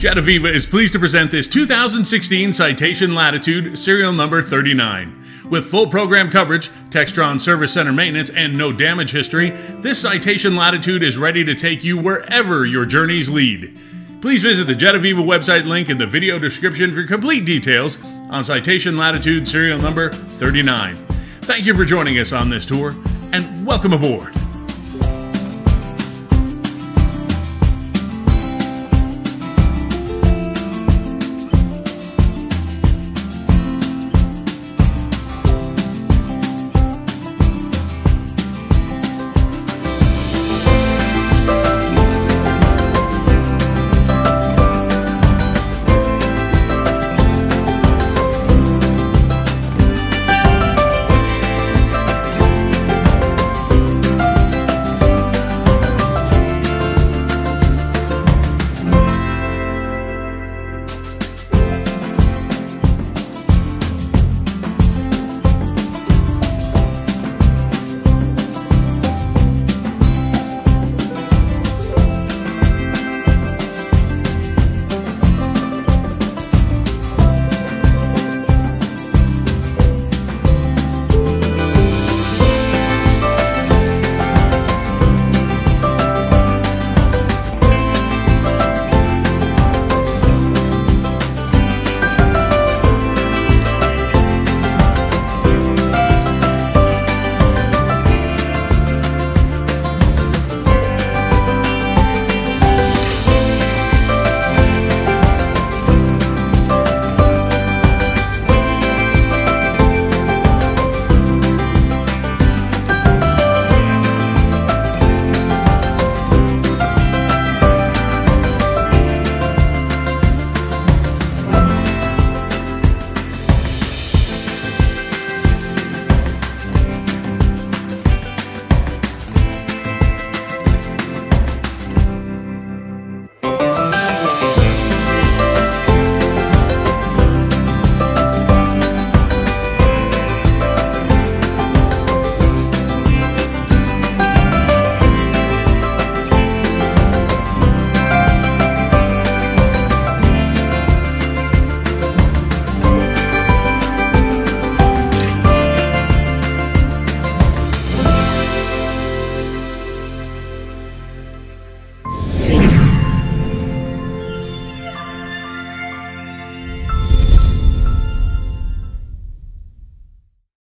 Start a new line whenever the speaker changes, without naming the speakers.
Jet is pleased to present this 2016 Citation Latitude serial number 39. With full program coverage, Textron Service Center maintenance, and no damage history, this Citation Latitude is ready to take you wherever your journeys lead. Please visit the Jet website link in the video description for complete details on Citation Latitude serial number 39. Thank you for joining us on this tour, and welcome aboard.